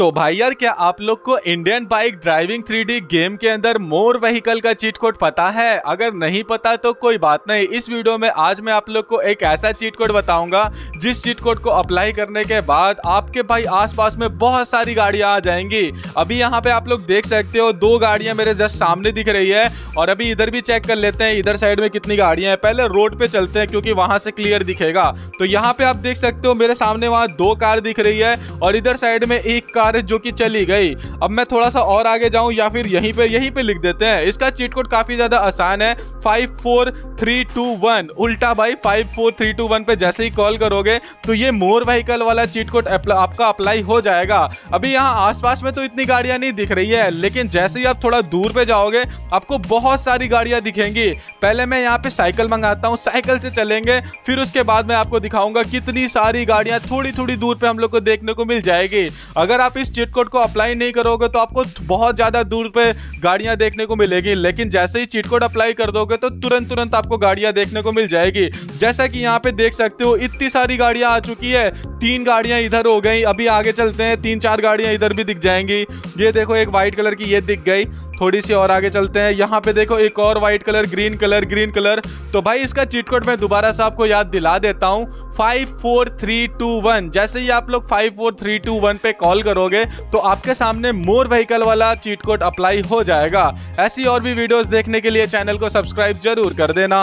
तो भाई यार, क्या आप लोग को Indian bike driving three game के अंदर मोर व्हीकल का चीट कोड पता है? अगर नहीं पता तो कोई बात नहीं। इस वीडियो में आज मैं आप लोग को एक ऐसा चीट कोड बताऊँगा, जिस चीट कोड को अप्लाई करने के बाद आपके भाई आसपास में बहुत सारी गाड़ियाँ आ जाएँगी। अभी यहाँ पे आप लोग देख सकते हो, दो गाड़ियाँ मेरे जस्ट सामने दिख रही है, और अभी इधर भी चेक कर लेते हैं, इधर साइड में कितनी गाड़ियाँ हैं। पहले रोड पे चलते हैं, क्योंकि वहाँ से क्लियर दिखेगा। तो यहाँ पे आप देख सकते हो, मेरे सामने वहाँ दो कार दिख रही है, और इधर साइड में एक कार है जो कि चली गई। अब मैं थोड़ा सा और आगे जाऊँ या फिर यहीं पे यहीं पे लिख देते हैं। इसका चीट कोड काफ़ी ज़्यादा आसान है। Five four three two one उल्टा भाई five four three two one पे जैसे ही कॉल करोगे तो ये मोर व्हीकल वाला चीट कोड आपका अप्लाई हो जाएगा। अभी यहाँ आसपास में तो इतनी गाड़ियाँ नहीं दिख रही है, लेकिन जैसे ही आप थोड़ा दूर पे जाओगे, आपको बहुत सारी गाड़ियाँ दिखेंगी। पहले मैं यहाँ पे साइकिल मंगाता हूँ साइकिल से चलेंगे, फिर उसके बाद मैं आपको दिखाऊँगा कितनी सारी गाड़ियाँ थोड़ी थोड़ी दूर पे हम लोग को देखने को मिल जाएगी। अगर आप इस चीट कोड को अप्लाई नहीं करोगे तो आपको बहुत ज़्यादा दूर पे गाड़ियाँ देखने को मिलेगी। लेकिन जैसे ही चीट कोड अप्लाई कर दोगे तो तुरंत तुरंत आपको गाड़ियाँ देखने को मिल जाएगी। जैसा कि यहाँ पे देख सकते हो, इतनी सारी गाड़ियाँ आ चुकी है। तीन गाड़ियाँ इधर हो गई। अभी आगे चलते हैं। तीन चार गाड़ियाँ इधर भी दिख जाएँगी। ये देखो, एक व्हाइट कलर की ये दिख गई। थोड़ी सी और आगे चलते हैं। यहाँ पे देखो, एक और white colour green colour green colour तो भाई, इसका चीट कोड मैं दोबारा से आपको याद दिला देता हूँ। Five four three two one जैसे ही आप लोग five four three two one पे कॉल करोगे तो आपके सामने मोर व्हीकल वाला चीट कोड अप्लाई हो जाएगा। ऐसी और भी वीडियोस देखने के लिए चैनल को सब्सक्राइब ज़रूर कर देना।